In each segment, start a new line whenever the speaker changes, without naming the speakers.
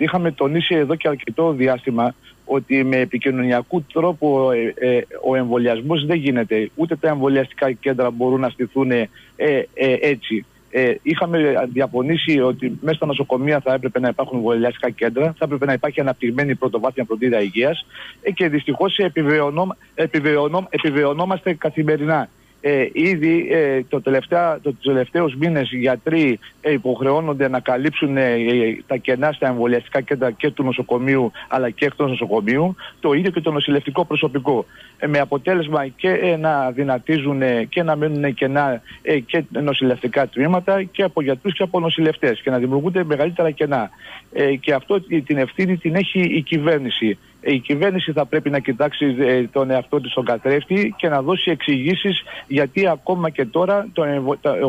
Είχαμε τονίσει εδώ και αρκετό διάστημα ότι με επικοινωνιακού τρόπο ε, ε, ο εμβολιασμός δεν γίνεται. Ούτε τα εμβολιαστικά κέντρα μπορούν να στηθούν ε, έτσι. είχαμε διαφωνήσει ότι μέσα στα νοσοκομεία θα έπρεπε να υπάρχουν εμβολιαστικά κέντρα, θα έπρεπε να υπάρχει αναπτυγμένη πρωτοβάθμια φροντίδα υγείας και δυστυχώς επιβεβαιωνόμαστε καθημερινά. Ε, ήδη ε, το τελευταία, το, τους τελευταίους μήνες οι γιατροί ε, υποχρεώνονται να καλύψουν ε, τα κενά στα εμβολιαστικά κέντρα και του νοσοκομείου αλλά και εκτός νοσοκομείου, το ίδιο και το νοσηλευτικό προσωπικό. με αποτέλεσμα και να δυνατίζουν και να μένουν κενά και νοσηλευτικά τμήματα και από γιατρούς και από νοσηλευτές και να δημιουργούνται μεγαλύτερα κενά. και αυτό την ευθύνη την έχει η κυβέρνηση η κυβέρνηση θα πρέπει να κοιτάξει ε, τον εαυτό της στον καθρέφτη και να δώσει εξηγήσεις γιατί ακόμα και τώρα το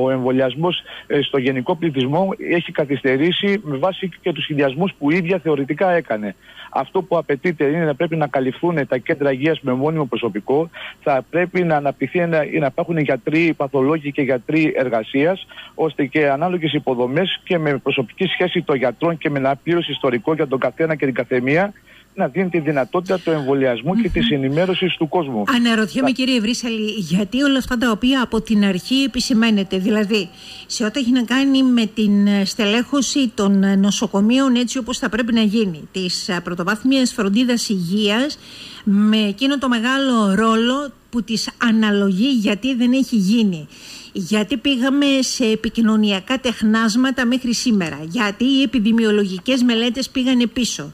ο εμβολιασμός ε, στο γενικό πληθυσμό έχει καθυστερήσει με βάση και τους σχεδιασμούς που η ίδια θεωρητικά έκανε. Αυτό που απαιτείται είναι να πρέπει να καλυφθούν τα κέντρα υγείας με μόνιμο προσωπικό, θα πρέπει να αναπτυχθεί να, να υπάρχουν γιατροί παθολόγοι και γιατροί εργασίας, ώστε και ανάλογες υποδομές και με προσωπική σχέση των γιατρών και με ένα πλήρως ιστορικό για τον καθένα και την καθεμία να δίνει τη δυνατότητα του εμβολιασμού και της ενημέρωσης του κόσμου.
Αναρωτιέμαι, κύριε Βρύσαλη, γιατί όλα αυτά τα οποία από την αρχή επισημαίνεται, δηλαδή σε ό,τι έχει να κάνει με την στελέχωση των νοσοκομείων έτσι όπως θα πρέπει να γίνει, της πρωτοβάθμιας φροντίδας υγείας, με εκείνο το μεγάλο ρόλο που της αναλογεί γιατί δεν έχει γίνει. Γιατί πήγαμε σε επικοινωνιακά τεχνάσματα μέχρι σήμερα. Γιατί οι επιδημιολογικές μελέτες πήγανε πίσω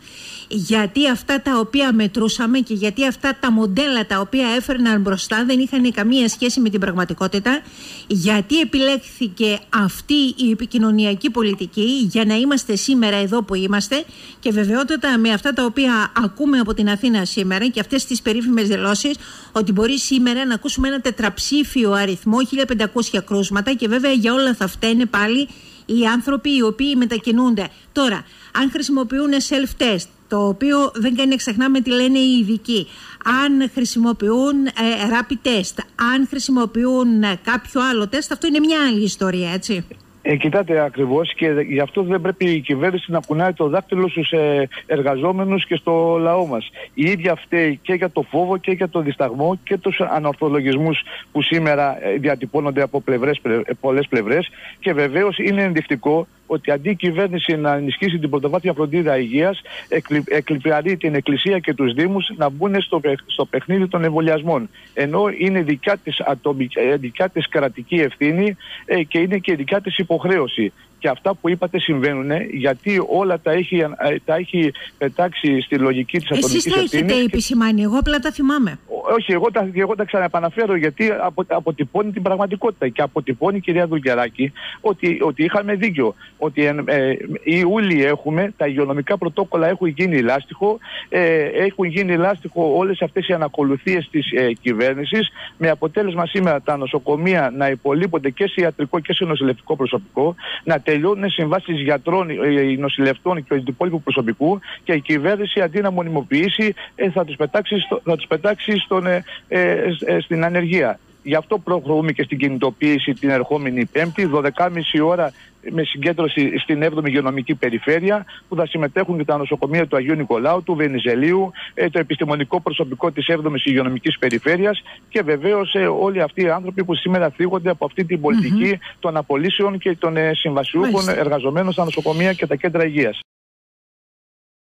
γιατί αυτά τα οποία μετρούσαμε και γιατί αυτά τα μοντέλα τα οποία έφερναν μπροστά δεν είχαν καμία σχέση με την πραγματικότητα, γιατί επιλέχθηκε αυτή η επικοινωνιακή πολιτική για να είμαστε σήμερα εδώ που είμαστε και βεβαιότητα με αυτά τα οποία ακούμε από την Αθήνα σήμερα και αυτές τις περίφημες δηλώσεις ότι μπορεί σήμερα να ακούσουμε ένα τετραψήφιο αριθμό 1500 κρούσματα και βέβαια για όλα θα φταίνε πάλι οι άνθρωποι οι οποίοι μετακινούνται. Τώρα, αν χρησιμοποιούν self-test, το οποίο δεν κάνει να ξεχνάμε τι λένε οι ειδικοί, αν χρησιμοποιούν ε, rapid test, αν χρησιμοποιούν ε, κάποιο άλλο τεστ, αυτό είναι μια άλλη ιστορία, έτσι.
Ε, κοιτάτε ακριβώς και γι' αυτό δεν πρέπει η κυβέρνηση να κουνάει το δάχτυλο στους ε, εργαζόμενους και στο λαό μας. Η ίδια φταίει και για το φόβο και για το δισταγμό και τους ανορθολογισμούς που σήμερα ε, διατυπώνονται από πλευρές, πολλές πλευρές. Και βεβαίως είναι ενδεικτικό ότι αντί η κυβέρνηση να ενισχύσει την πρωτοβάθμια φροντίδα υγείας, εκλυπιαρεί την Εκκλησία και τους Δήμους να μπουν στο, στο παιχνίδι των εμβολιασμών. Ενώ είναι δικιά της δικιά της κρατική ευθύνη ε, και είναι και δικιά της υποχρέωση και αυτά που είπατε συμβαίνουν γιατί όλα τα έχει, ε, τα έχει πετάξει στη λογική της ατομικής ευθύνης.
Εσείς τα έχετε επισημάνει, εγώ απλά τα θυμάμαι.
Όχι, εγώ τα, εγώ τα ξαναεπαναφέρω γιατί απο, αποτυπώνει την πραγματικότητα και αποτυπώνει η κυρία Δουλγεράκη ότι, ότι είχαμε δίκιο. Ότι ε, ε, Ιούλη έχουμε, τα υγειονομικά πρωτόκολλα έχουν γίνει λάστιχο, ε, έχουν γίνει λάστιχο όλες αυτές οι ανακολουθίες της ε, κυβέρνησης με αποτέλεσμα σήμερα τα νοσοκομεία να υπολείπονται και σε ιατρικό και σε νοσηλευτικό προσωπικό, να τελειώνουν συμβάσεις γιατρών, ε, νοσηλευτών και του υπόλοιπου προσωπικού και η κυβέρνηση αντί να μονιμοποιήσει ε, θα τους πετάξει, στο, θα τους πετάξει στον, ε, στην ανεργία. Γι' αυτό προχωρούμε και στην κινητοποίηση την ερχόμενη Πέμπτη, 12.30 ώρα με συγκέντρωση στην 7η υγειονομική περιφέρεια, που θα συμμετέχουν και τα νοσοκομεία του Αγίου Νικολάου, του Βενιζελίου, το επιστημονικό προσωπικό της 7η υγειονομικής περιφέρειας και βεβαίως όλοι αυτοί οι άνθρωποι που σήμερα θίγονται από αυτή την πολιτική των απολύσεων και των συμβασιούχων εργαζομένων στα νοσοκομεία και τα κέντρα υγείας.